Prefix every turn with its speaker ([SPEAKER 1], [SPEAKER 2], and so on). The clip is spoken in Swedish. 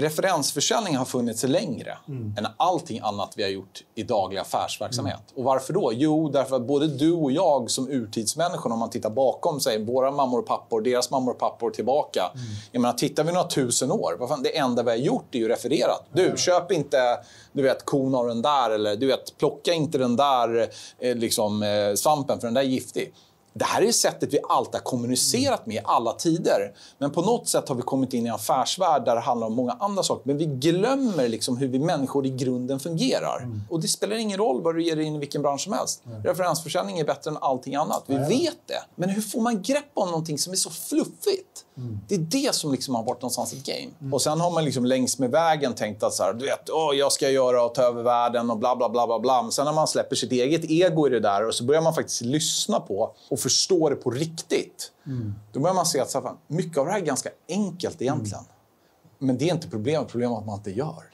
[SPEAKER 1] Referensförsäljning har funnits längre mm. än allting annat vi har gjort i daglig affärsverksamhet. Mm. Och varför då? Jo, därför att både du och jag som urtidsmänniskor, om man tittar bakom sig, våra mammor och pappor, deras mammor och pappor tillbaka. Mm. Jag menar, tittar vi några tusen år, vad fan, det enda vi har gjort är ju refererat. Du, mm. köp inte du vet, kon av den där, eller du vet, plocka inte den där eh, liksom, eh, svampen, för den där är giftig. Det här är sättet vi alltid har kommunicerat med i alla tider. Men på något sätt har vi kommit in i en affärsvärld där det handlar om många andra saker. Men vi glömmer liksom hur vi människor i grunden fungerar. Mm. Och det spelar ingen roll vad du ger dig in i vilken bransch som helst. Mm. Referensförsäljning är bättre än allting annat. Vi vet det. Men hur får man grepp om någonting som är så fluffigt? Mm. Det är det som liksom har varit någonstans ett game. Mm. Och sen har man liksom längs med vägen tänkt att så här, du vet, oh, jag ska göra och ta över världen och bla bla bla. bla, bla. Men sen när man släpper sitt eget ego i det där och så börjar man faktiskt lyssna på och och förstå det på riktigt. Mm. Då börjar man se att så här, mycket av det här är ganska enkelt egentligen. Mm. Men det är inte problemet. Problemet är att man inte gör.